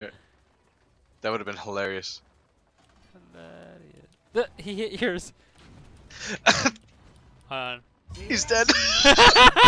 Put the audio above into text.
That would have been hilarious. Hilarious. He hit yours. Hold on. He's dead.